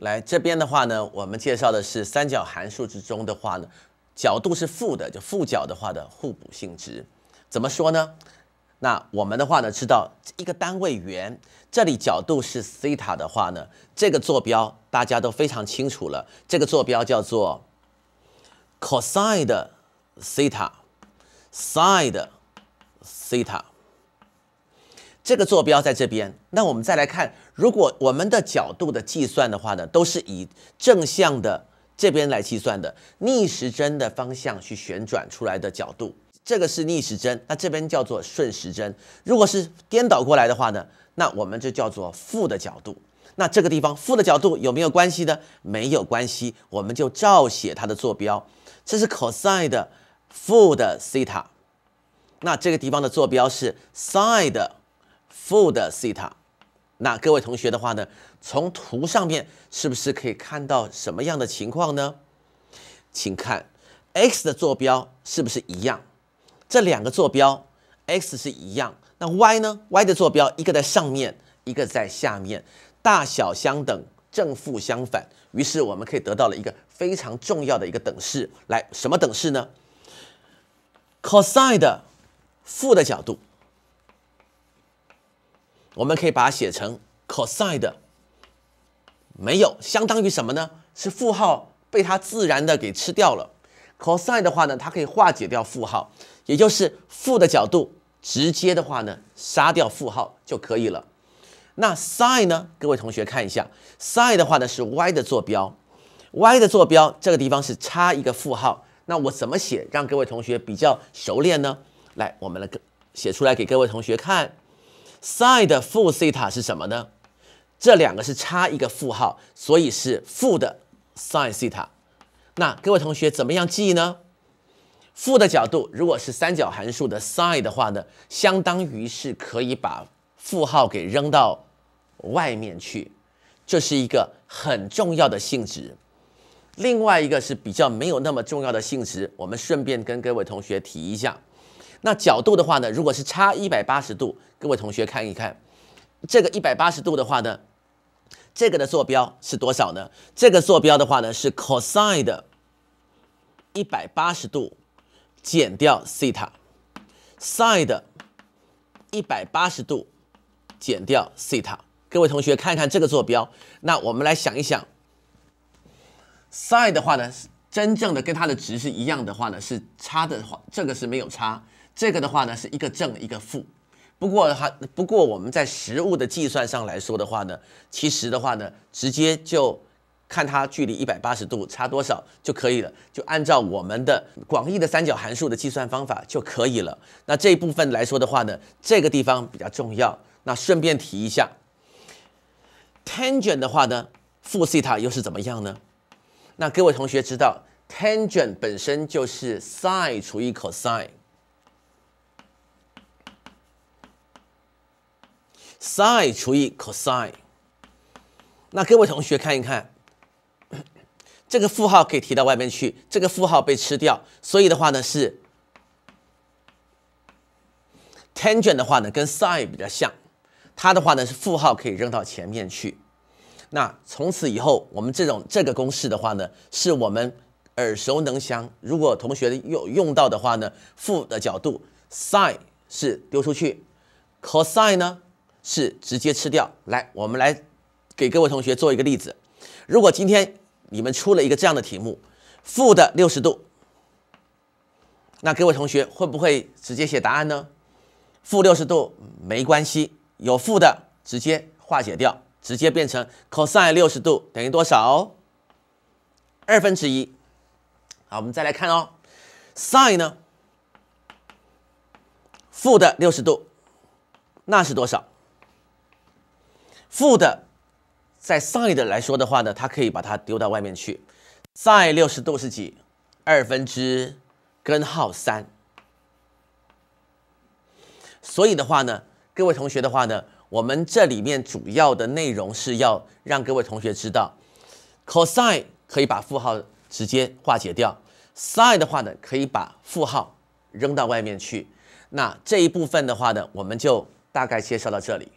来这边的话呢，我们介绍的是三角函数之中的话呢，角度是负的，就负角的话的互补性质。怎么说呢？那我们的话呢，知道一个单位圆，这里角度是西塔的话呢，这个坐标大家都非常清楚了。这个坐标叫做 cosine 西塔，sine 西塔。这个坐标在这边。那我们再来看，如果我们的角度的计算的话呢，都是以正向的这边来计算的，逆时针的方向去旋转出来的角度。这个是逆时针，那这边叫做顺时针。如果是颠倒过来的话呢，那我们就叫做负的角度。那这个地方负的角度有没有关系呢？没有关系，我们就照写它的坐标。这是 cosine 的负的西塔，那这个地方的坐标是 sin 的负的西塔。那各位同学的话呢，从图上面是不是可以看到什么样的情况呢？请看 x 的坐标是不是一样？这两个坐标，x 是一样，那 y 呢？y 的坐标一个在上面，一个在下面，大小相等，正负相反。于是我们可以得到了一个非常重要的一个等式。来，什么等式呢？cosine 负的角度，我们可以把它写成 cosine 的没有，相当于什么呢？是负号被它自然的给吃掉了。cosine 的话呢，它可以化解掉负号。也就是负的角度，直接的话呢，杀掉负号就可以了。那 sin 呢？各位同学看一下，sin 的话呢是 y 的坐标，y 的坐标这个地方是差一个负号。那我怎么写，让各位同学比较熟练呢？来，我们来写出来给各位同学看。Sin 的负西塔是什么呢？这两个是差一个负号，所以是负的 sin 西塔。那各位同学怎么样记呢？负的角度如果是三角函数的 sin 的话呢，相当于是可以把负号给扔到外面去，这是一个很重要的性质。另外一个是比较没有那么重要的性质，我们顺便跟各位同学提一下。那角度的话呢，如果是差一百八十度，各位同学看一看，这个一百八十度的话呢，这个的坐标是多少呢？这个坐标的话呢是 cosine 的一百八十度。减掉西塔，sin 的一百八十度减掉西塔。各位同学看看这个坐标，那我们来想一想，sin 的话呢是，真正的跟它的值是一样的话呢，是差的话，这个是没有差。这个的话呢，是一个正一个负。不过哈，不过我们在实物的计算上来说的话呢，其实的话呢，直接就。看它距离一百八十度差多少就可以了，就按照我们的广义的三角函数的计算方法就可以了。那这一部分来说的话呢，这个地方比较重要。那顺便提一下，tangent 的话呢，负西塔又是怎么样呢？那各位同学知道，tangent 本身就是 sin 除以 cosine sin 除以 cosine。那各位同学看一看。这个负号可以提到外面去，这个负号被吃掉，所以的话呢是 tangent 的话呢跟 sin 比较像，它的话呢是负号可以扔到前面去。那从此以后，我们这种这个公式的话呢，是我们耳熟能详。如果同学有用到的话呢，负的角度 sin 是丢出去，cosine 呢是直接吃掉。来，我们来给各位同学做一个例子，如果今天。你们出了一个这样的题目，负的六十度，那各位同学会不会直接写答案呢？负六十度没关系，有负的直接化解掉，直接变成 cosine 六十度等于多少？二分之一。好，我们再来看哦，sin 呢？负的六十度，那是多少？负的。在 sin 的来说的话呢，它可以把它丢到外面去。sin 六十度是几？二分之根号三。所以的话呢，各位同学的话呢，我们这里面主要的内容是要让各位同学知道，cosine 可以把负号直接化解掉，sin 的话呢，可以把负号扔到外面去。那这一部分的话呢，我们就大概介绍到这里。